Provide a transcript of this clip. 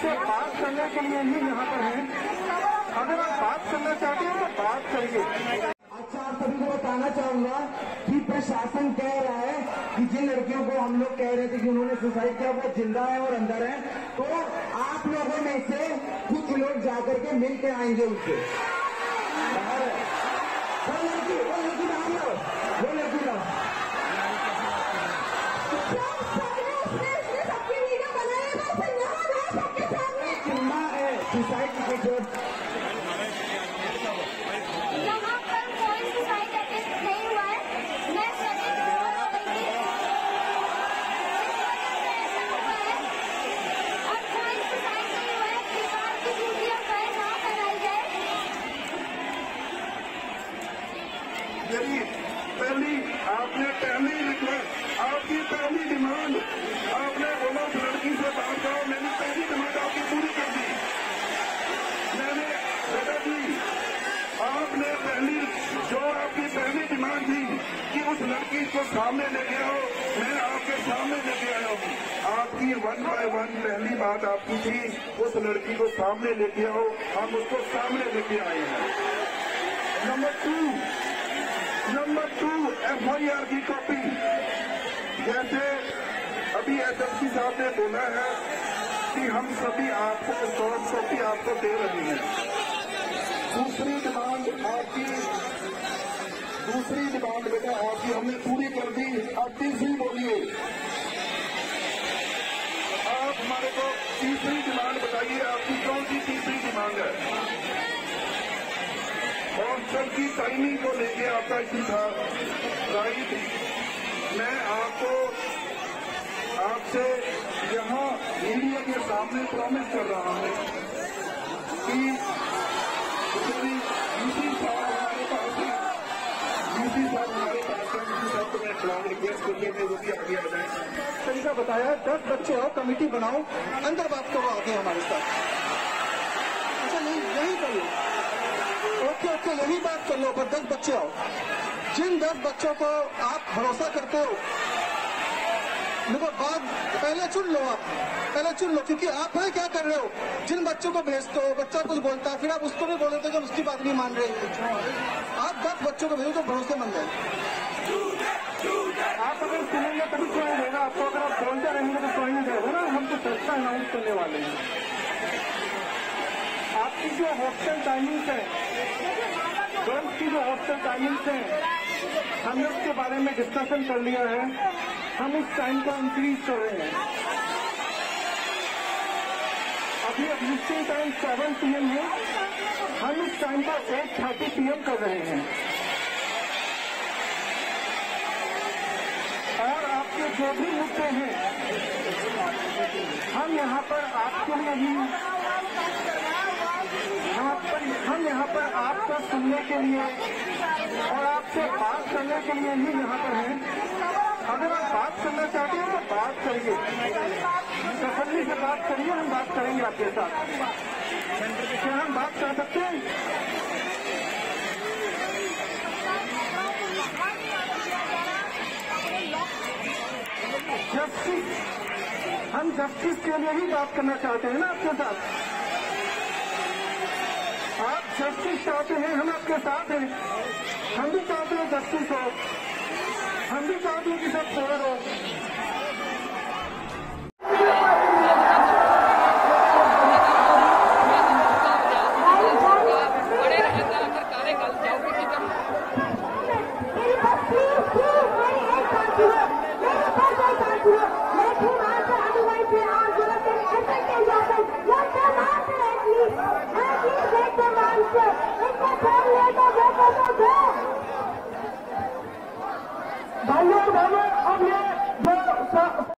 से बात करने के लिए ही यहाँ पर हैं। अगर आप बात करना चाहते हैं तो बात करिए। अच्छा आप सभी को बताना चाहूँगा कि प्रशासन कह रहा है कि जिन लड़कियों को हम लोग कह रहे थे कि उन्होंने सुसाइड किया, वो ज़िंदा है और अंदर है। तो आप लोगों में से कुछ लोग जाकर के मिल के आएँगे उनसे। वो लड़की वो लड़की वो लड़की बाहर। आपने पहली रिक्वेस्ट आपकी पहली डिमांड, आपने बोला लड़की से बात करो मैंने पहली डिमांड आपकी पूरी कर दी। मैंने बेटा जी आपने पहली, जो आपकी पहली डिमांड थी कि उस लड़की को सामने लेके आओ, मैं आपके सामने लेके आया हूँ। आपकी वन बाय वन पहली बात आपकी थी, उस लड़की को सामने लेके आओ, हम उसको सामने लेके आए हैं। Number two number two FIR की कॉपी जैसे अभी एसएसपी साहब ने बोला है कि हम सभी आपको सॉफ्ट कॉपी आपको दे रहे हैं। दूसरी डिमांड आपकी दूसरी डिमांड बेटा आपकी हमने पूरी कर दी। आप तीसरी बोलिए। आप हमारे को तीसरी डिमांड बताइए, आपकी कौन सी तीसरी डिमांड है? हॉस्टल की टाइमिंग को लेके आपका इशू था। राइट मैं आपको, आपसे यहाँ मीडिया के सामने प्रॉमिस कर रहा हूँ कि यूसी साहब हमारे पास है। यूसी साहब हमारे पास है। यूसी साहब को मैं सलाम रिक्वेस्ट करके मैं वो भी आगे आ जाए। तरीका बताया, दस बच्चे आओ कमेटी बनाओ, अंदर बात करो आगे हमारे साथ। अच्छा नहीं, यही ओके यही बात कर लो पर दस बच्चे आओ जिन दस बच्चों को आप भरोसा करते हो देखो बात पहले चुन लो आप, पहले चुन लो, क्योंकि आप है क्या कर रहे हो? जिन बच्चों को भेजते हो, बच्चा कुछ बोलता है, फिर आप उसको भी बोल देते हो उसकी बात नहीं मान रहे। आप दस बच्चों को भेजो तो भरोसेमंद है आप अगर सुनेंगे तभी सुनाई देगा, आपको अगर आप बोलते रहेंगे तो सुनाई देगा। ना? हम तो फैसला अनाउंस करने वाले हैं। आपकी जो हॉस्टल टाइमिंग्स है गर्ल्स की जो हॉस्टल टाइमिंग्स है, हमने उसके बारे में डिस्कशन कर लिया है। हम इस टाइम को इंक्रीज कर रहे हैं। अभी एग्जिस्टिंग टाइम सेवन पीएम है। हम इस टाइम को एट थर्टी पीएम कर रहे हैं। और आपके जो भी मुद्दे हैं, हम यहाँ पर आपके लिए ही यहाँ पर हम यहाँ पर आपको सुनने के लिए और आपसे बात करने के लिए ही यहाँ पर हैं। अगर आप बात करना चाहते हैं तो बात करिए। तसल्ली से बात करिए, हम बात करेंगे आपके साथ। क्या हम बात कर सकते हैं? जस्टिस, हम जस्टिस के लिए ही बात करना चाहते हैं ना आपके साथ। जस्टिस चाहते हैं, हम आपके साथ हैं। हम भी चाहते हैं जस्टिस हो। हम भी चाहते हैं कि सब फेयर हो।